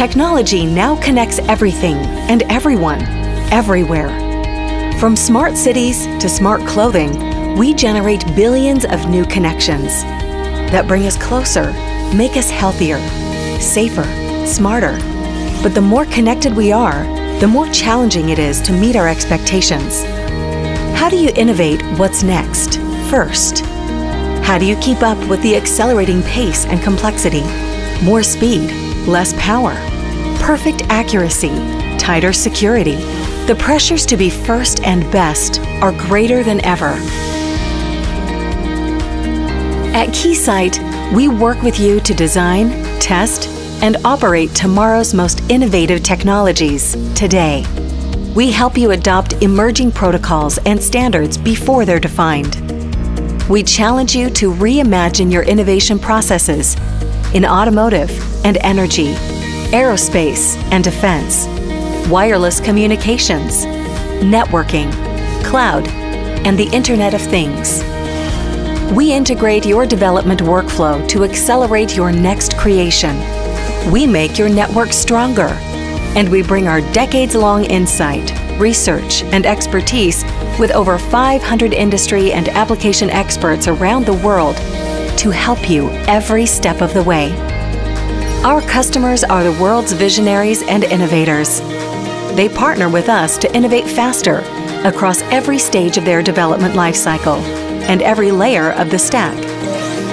Technology now connects everything and everyone, everywhere. From smart cities to smart clothing, we generate billions of new connections that bring us closer, make us healthier, safer, smarter. But the more connected we are, the more challenging it is to meet our expectations. How do you innovate what's next, first? How do you keep up with the accelerating pace and complexity? More speed, less power, perfect accuracy, tighter security. The pressures to be first and best are greater than ever. At Keysight, we work with you to design, test, and operate tomorrow's most innovative technologies today. We help you adopt emerging protocols and standards before they're defined. We challenge you to reimagine your innovation processes in automotive and energy, aerospace and defense, wireless communications, networking, cloud, and the Internet of Things. We integrate your development workflow to accelerate your next creation. We make your network stronger, and we bring our decades long insight, research, and expertise with over 500 industry and application experts around the world to help you every step of the way. Our customers are the world's visionaries and innovators. They partner with us to innovate faster across every stage of their development lifecycle and every layer of the stack,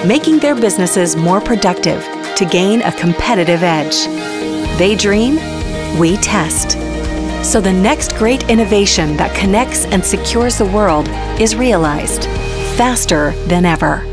making their businesses more productive to gain a competitive edge. They dream, we test. So the next great innovation that connects and secures the world is realized faster than ever.